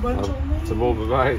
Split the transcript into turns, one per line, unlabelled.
Bunch
Ah,
on me.
Sa mo babae.